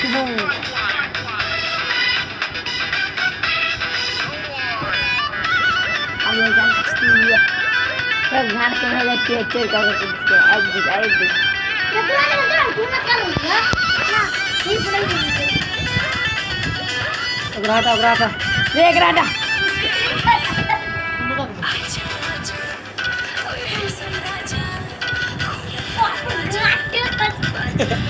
Whoa. घर से मैं पेट पेट कर सकते हैं एक दिन एक दिन जब तुम्हारे अंदर घूमना चालू होगा ना ये बुराई नहीं अगराटा अगराटा रे अगराटा Ha ha ha.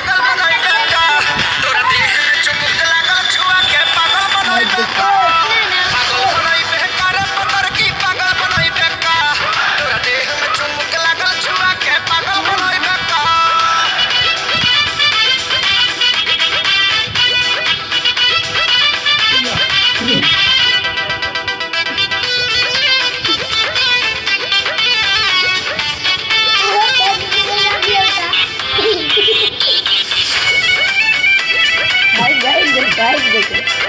দেখবে